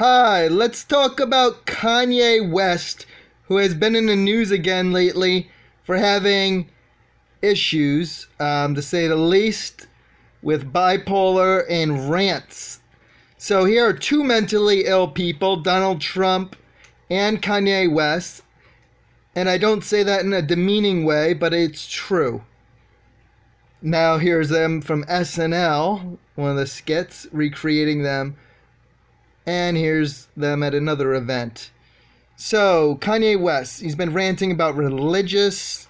Hi, let's talk about Kanye West, who has been in the news again lately for having issues, um, to say the least, with bipolar and rants. So here are two mentally ill people, Donald Trump and Kanye West. And I don't say that in a demeaning way, but it's true. Now here's them from SNL, one of the skits, recreating them and here's them at another event. So, Kanye West, he's been ranting about religious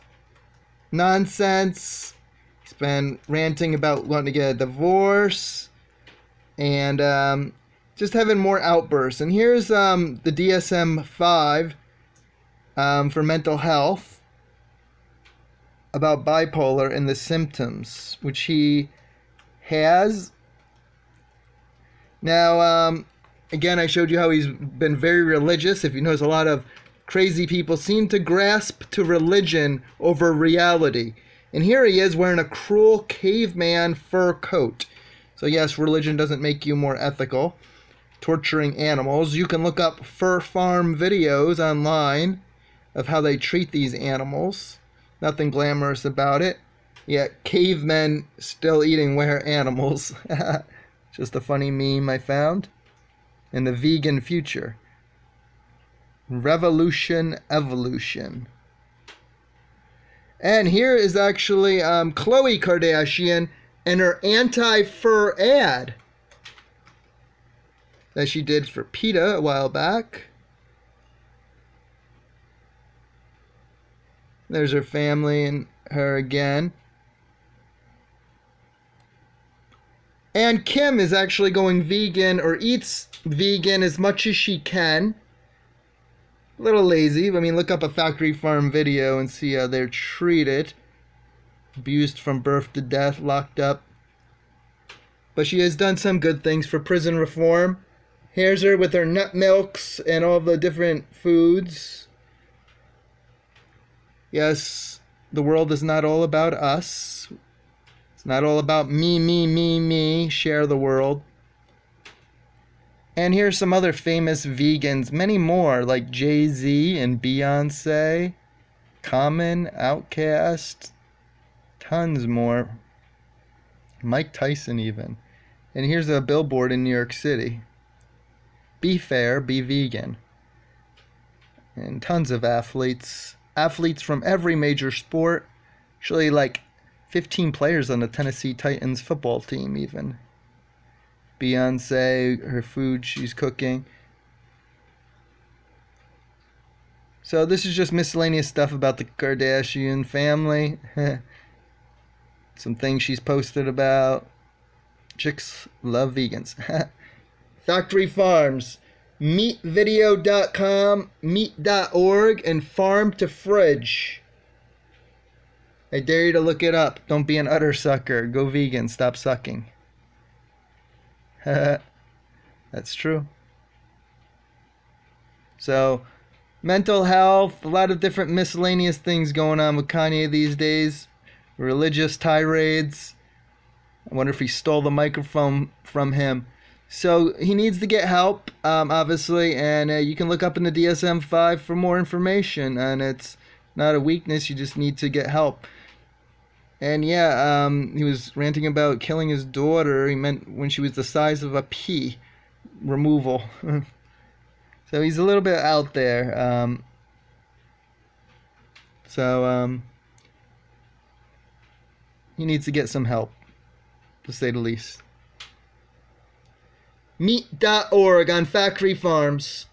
nonsense. He's been ranting about wanting to get a divorce and um, just having more outbursts. And here's um, the DSM 5 um, for mental health about bipolar and the symptoms, which he has. Now, um, again, I showed you how he's been very religious. If you notice, a lot of crazy people seem to grasp to religion over reality. And here he is wearing a cruel caveman fur coat. So, yes, religion doesn't make you more ethical. Torturing animals. You can look up fur farm videos online of how they treat these animals. Nothing glamorous about it. Yet, cavemen still eating were animals. Just a funny meme I found in the vegan future. Revolution, evolution. And here is actually um, Khloe Kardashian and her anti fur ad that she did for PETA a while back. There's her family and her again. And Kim is actually going vegan or eats vegan as much as she can. A little lazy. I mean, look up a factory farm video and see how they're treated. Abused from birth to death, locked up. But she has done some good things for prison reform. Here's her with her nut milks and all the different foods. Yes, the world is not all about us. It's not all about me, me, me, me, share the world. And here's some other famous vegans, many more, like Jay Z and Beyonce, Common, Outkast, tons more. Mike Tyson, even. And here's a billboard in New York City Be fair, be vegan. And tons of athletes, athletes from every major sport. Actually, like 15 players on the Tennessee Titans football team, even. Beyonce, her food she's cooking. So this is just miscellaneous stuff about the Kardashian family. Some things she's posted about. Chicks love vegans. Factory Farms. Meatvideo.com, meat.org, and Farm to Fridge. I dare you to look it up. Don't be an utter sucker. Go vegan. Stop sucking. That's true. So, mental health, a lot of different miscellaneous things going on with Kanye these days. Religious tirades. I wonder if he stole the microphone from him. So he needs to get help, um, obviously, and uh, you can look up in the DSM 5 for more information. And it's not a weakness, you just need to get help. And yeah, um, he was ranting about killing his daughter. He meant when she was the size of a pea. Removal. so he's a little bit out there. Um, so um, he needs to get some help, to say the least. Meat.org on factory farms.